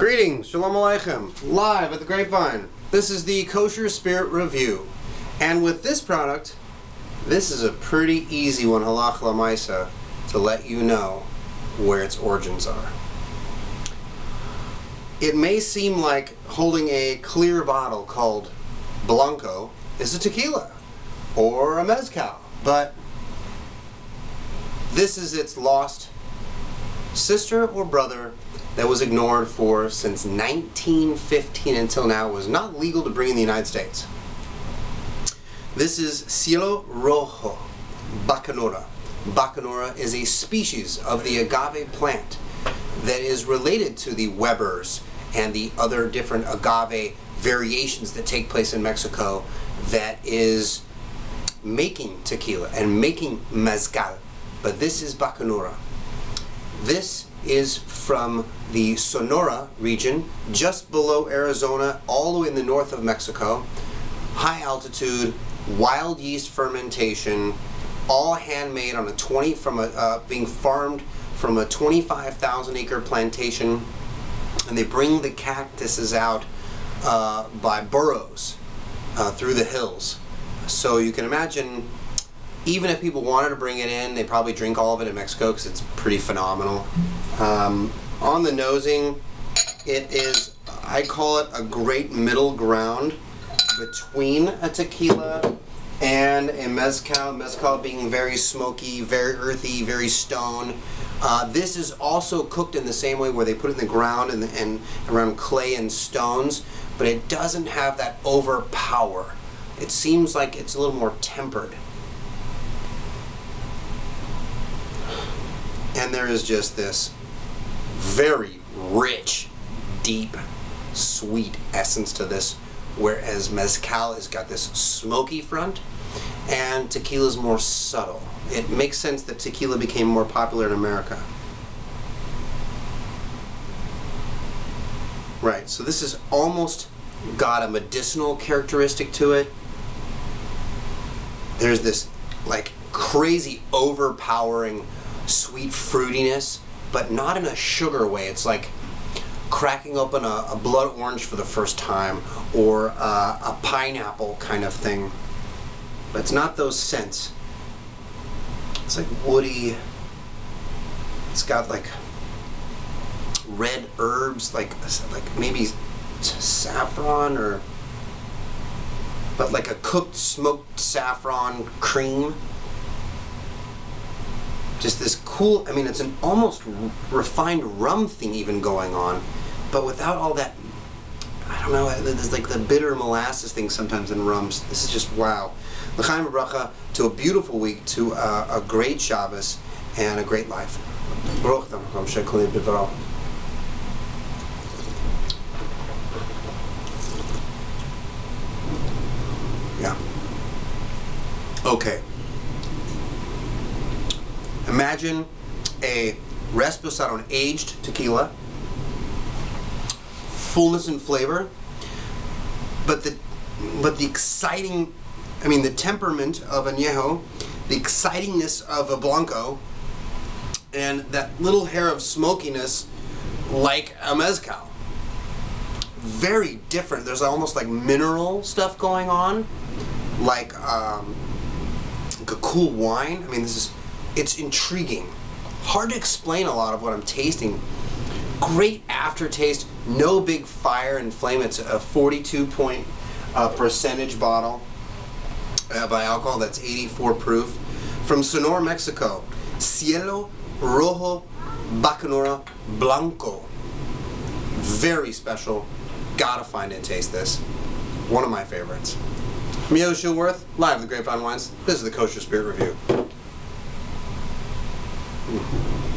Greetings, Shalom Aleichem, live at the Grapevine. This is the Kosher Spirit Review. And with this product, this is a pretty easy one, halach lamaisa, to let you know where its origins are. It may seem like holding a clear bottle called Blanco is a tequila or a mezcal, but this is its lost sister or brother that was ignored for since 1915 until now. Was not legal to bring in the United States. This is Cielo Rojo Bacanora. Bacanora is a species of the agave plant that is related to the Webers and the other different agave variations that take place in Mexico that is making tequila and making mezcal. But this is Bacanora. This is from the Sonora region, just below Arizona, all the way in the north of Mexico. High altitude, wild yeast fermentation, all handmade on a 20 from a uh, being farmed from a 25,000 acre plantation, and they bring the cactuses out uh, by burros uh, through the hills. So you can imagine even if people wanted to bring it in, they probably drink all of it in Mexico because it's pretty phenomenal. Um, on the nosing, it is, I call it a great middle ground between a tequila and a mezcal. Mezcal being very smoky, very earthy, very stone. Uh, this is also cooked in the same way where they put it in the ground and, and around clay and stones, but it doesn't have that overpower. It seems like it's a little more tempered. And there is just this very rich, deep, sweet essence to this, whereas Mezcal has got this smoky front, and tequila is more subtle. It makes sense that tequila became more popular in America. Right, so this has almost got a medicinal characteristic to it. There's this like crazy overpowering sweet fruitiness, but not in a sugar way. It's like cracking open a, a blood orange for the first time or uh, a pineapple kind of thing. But it's not those scents. It's like woody. It's got like red herbs, like like maybe saffron or but like a cooked smoked saffron cream just this cool i mean it's an almost refined rum thing even going on but without all that i don't know there's like the bitter molasses thing sometimes in rums. This is just wow. L'chaim bracha to a beautiful week to uh, a great shabbos and a great life. Yeah. Okay Imagine a resposado, Reposado aged tequila, fullness and flavor, but the but the exciting, I mean the temperament of a añejo, the excitingness of a blanco, and that little hair of smokiness like a mezcal. Very different. There's almost like mineral stuff going on, like um, like a cool wine. I mean, this is it's intriguing. Hard to explain a lot of what I'm tasting. Great aftertaste, no big fire and flame. It's a 42 point uh, percentage bottle uh, by alcohol that's 84 proof. From Sonora, Mexico, Cielo Rojo Bacanora Blanco. Very special. Gotta find and taste this. One of my favorites. I'm Shilworth, live at the Grapevine Wines. This is the Kosher Spirit Review. 음.